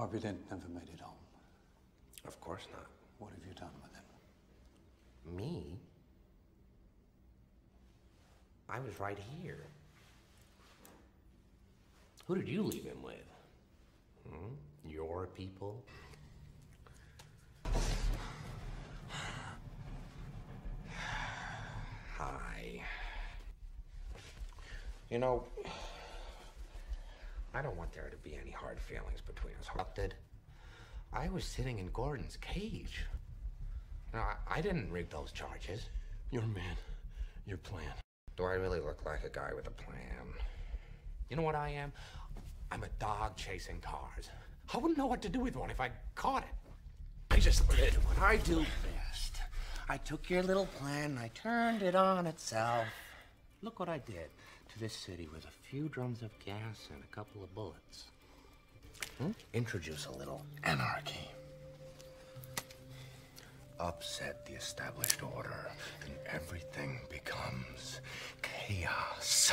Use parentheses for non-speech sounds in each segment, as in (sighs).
Harvey Dent never made it home. Of course not. What have you done with him? Me? I was right here. Who did you leave him with? Hmm? Your people? (sighs) Hi. You know, I don't want there to be any hard feelings between us. I was sitting in Gordon's cage. No, I, I didn't rig those charges. Your man. Your plan. Do I really look like a guy with a plan? You know what I am? I'm a dog chasing cars. I wouldn't know what to do with one if I caught it. I just did what I do best. I took your little plan and I turned it on itself. Look what I did to this city with a few drums of gas and a couple of bullets. Hmm? Introduce a little anarchy. Upset the established order, and everything becomes chaos.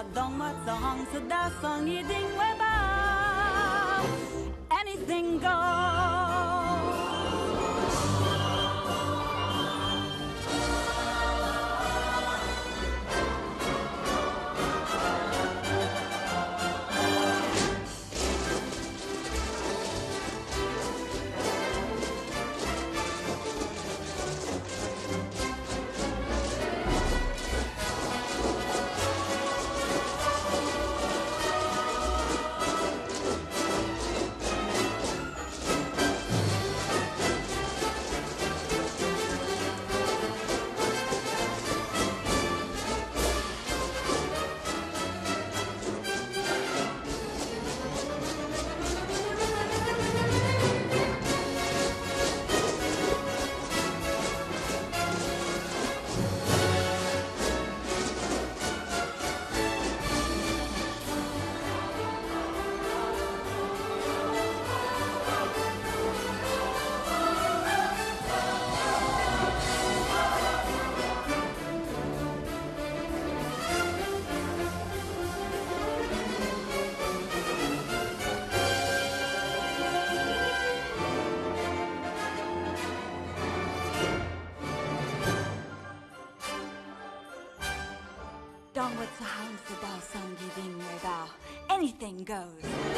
龙进劳动，我从红色到送一定会爆。Anything goes。 ，Anything goes。